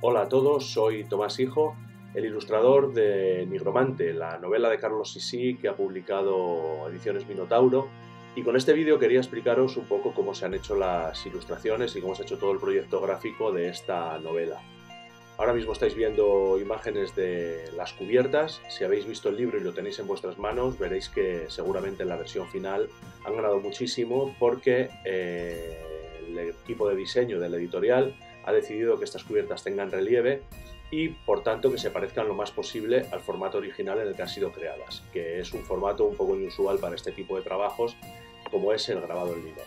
Hola a todos, soy Tomás Hijo, el ilustrador de Nigromante, la novela de Carlos Sisi que ha publicado Ediciones Minotauro. Y con este vídeo quería explicaros un poco cómo se han hecho las ilustraciones y cómo se ha hecho todo el proyecto gráfico de esta novela. Ahora mismo estáis viendo imágenes de las cubiertas. Si habéis visto el libro y lo tenéis en vuestras manos, veréis que seguramente en la versión final han ganado muchísimo porque eh, el equipo de diseño del editorial ha decidido que estas cubiertas tengan relieve y por tanto que se parezcan lo más posible al formato original en el que han sido creadas, que es un formato un poco inusual para este tipo de trabajos como es el grabado en línea.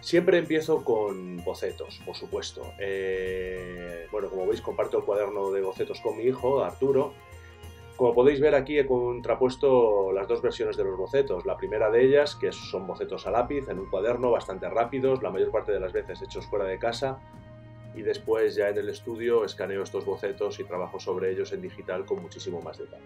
Siempre empiezo con bocetos, por supuesto. Eh, bueno, como veis comparto el cuaderno de bocetos con mi hijo, Arturo, como podéis ver aquí he contrapuesto las dos versiones de los bocetos. La primera de ellas, que son bocetos a lápiz en un cuaderno bastante rápidos, la mayor parte de las veces hechos fuera de casa, y después ya en el estudio escaneo estos bocetos y trabajo sobre ellos en digital con muchísimo más detalle.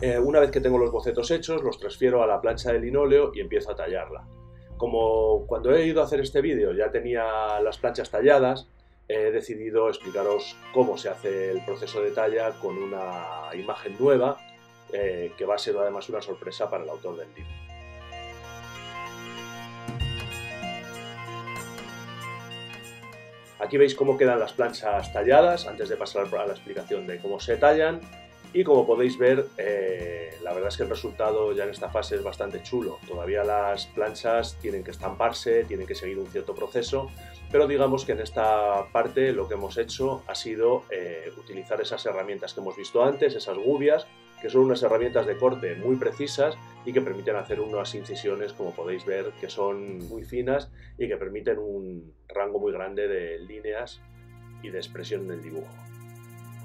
Eh, una vez que tengo los bocetos hechos, los transfiero a la plancha de linóleo y empiezo a tallarla. Como cuando he ido a hacer este vídeo ya tenía las planchas talladas, he decidido explicaros cómo se hace el proceso de talla con una imagen nueva, eh, que va a ser además una sorpresa para el autor del libro. Aquí veis cómo quedan las planchas talladas, antes de pasar a la explicación de cómo se tallan. Y como podéis ver, eh, la verdad es que el resultado ya en esta fase es bastante chulo. Todavía las planchas tienen que estamparse, tienen que seguir un cierto proceso, pero digamos que en esta parte lo que hemos hecho ha sido eh, utilizar esas herramientas que hemos visto antes, esas gubias, que son unas herramientas de corte muy precisas y que permiten hacer unas incisiones, como podéis ver, que son muy finas y que permiten un rango muy grande de líneas y de expresión en el dibujo.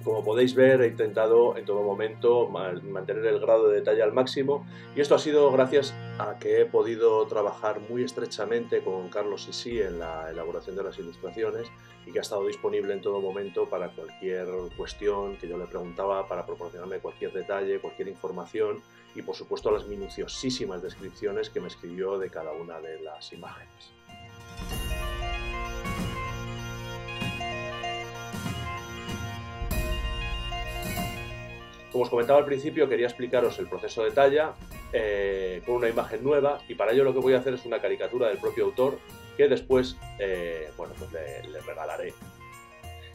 Como podéis ver, he intentado en todo momento mantener el grado de detalle al máximo y esto ha sido gracias a que he podido trabajar muy estrechamente con Carlos Sisi en la elaboración de las ilustraciones y que ha estado disponible en todo momento para cualquier cuestión que yo le preguntaba, para proporcionarme cualquier detalle, cualquier información y por supuesto las minuciosísimas descripciones que me escribió de cada una de las imágenes. Como os comentaba al principio, quería explicaros el proceso de talla eh, con una imagen nueva y para ello lo que voy a hacer es una caricatura del propio autor que después eh, bueno, pues le, regalaré.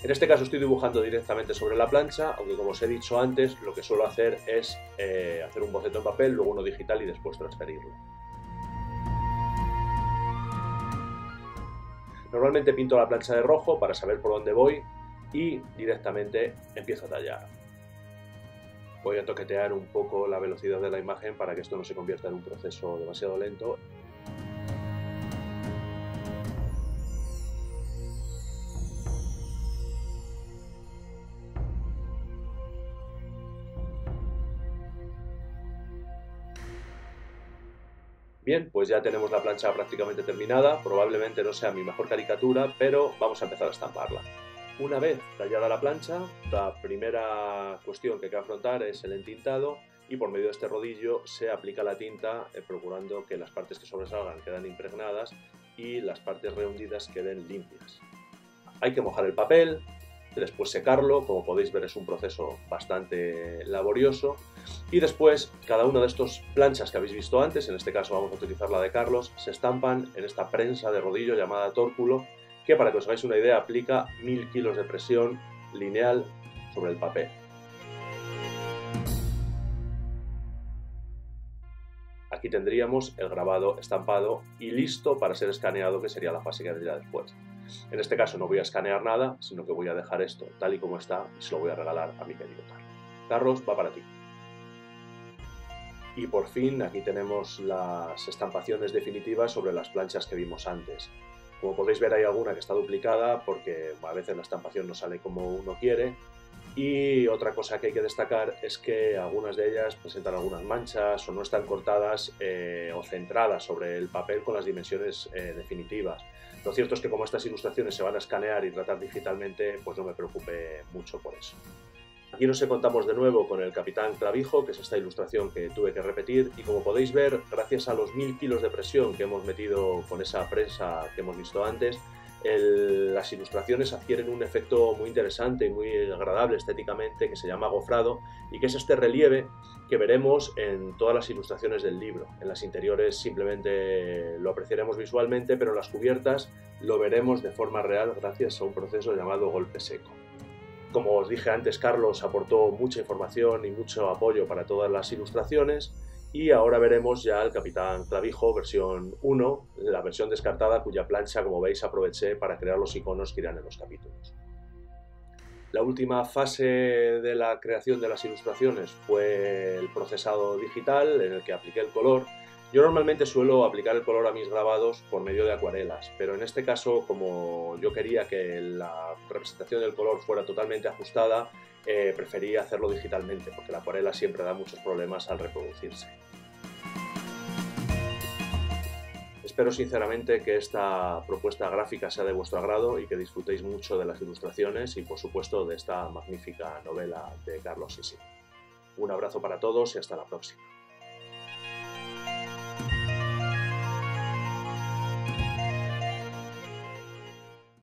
En este caso estoy dibujando directamente sobre la plancha, aunque como os he dicho antes, lo que suelo hacer es eh, hacer un boceto en papel, luego uno digital y después transferirlo. Normalmente pinto la plancha de rojo para saber por dónde voy y directamente empiezo a tallar voy a toquetear un poco la velocidad de la imagen para que esto no se convierta en un proceso demasiado lento. Bien, pues ya tenemos la plancha prácticamente terminada, probablemente no sea mi mejor caricatura, pero vamos a empezar a estamparla. Una vez tallada la plancha, la primera cuestión que hay que afrontar es el entintado y por medio de este rodillo se aplica la tinta eh, procurando que las partes que sobresalgan quedan impregnadas y las partes rehundidas queden limpias. Hay que mojar el papel, después secarlo, como podéis ver es un proceso bastante laborioso y después cada una de estas planchas que habéis visto antes, en este caso vamos a utilizar la de Carlos, se estampan en esta prensa de rodillo llamada tórculo que para que os hagáis una idea aplica 1000 kilos de presión lineal sobre el papel. Aquí tendríamos el grabado estampado y listo para ser escaneado, que sería la fase que vendría después. En este caso no voy a escanear nada, sino que voy a dejar esto tal y como está y se lo voy a regalar a mi querido Carlos. Carlos, va para ti. Y por fin aquí tenemos las estampaciones definitivas sobre las planchas que vimos antes. Como podéis ver hay alguna que está duplicada porque a veces la estampación no sale como uno quiere. Y otra cosa que hay que destacar es que algunas de ellas presentan algunas manchas o no están cortadas eh, o centradas sobre el papel con las dimensiones eh, definitivas. Lo cierto es que como estas ilustraciones se van a escanear y tratar digitalmente, pues no me preocupe mucho por eso. Aquí nos encontramos de nuevo con el Capitán Clavijo, que es esta ilustración que tuve que repetir, y como podéis ver, gracias a los mil kilos de presión que hemos metido con esa prensa que hemos visto antes, las ilustraciones adquieren un efecto muy interesante y muy agradable estéticamente que se llama gofrado y que es este relieve que veremos en todas las ilustraciones del libro. En las interiores simplemente lo apreciaremos visualmente, pero en las cubiertas lo veremos de forma real gracias a un proceso llamado golpe seco. Como os dije antes, Carlos aportó mucha información y mucho apoyo para todas las ilustraciones y ahora veremos ya el Capitán Clavijo versión 1, la versión descartada cuya plancha, como veis, aproveché para crear los iconos que irán en los capítulos. La última fase de la creación de las ilustraciones fue el procesado digital en el que apliqué el color yo normalmente suelo aplicar el color a mis grabados por medio de acuarelas, pero en este caso, como yo quería que la representación del color fuera totalmente ajustada, eh, preferí hacerlo digitalmente, porque la acuarela siempre da muchos problemas al reproducirse. Espero sinceramente que esta propuesta gráfica sea de vuestro agrado y que disfrutéis mucho de las ilustraciones y por supuesto de esta magnífica novela de Carlos Sisi. Un abrazo para todos y hasta la próxima.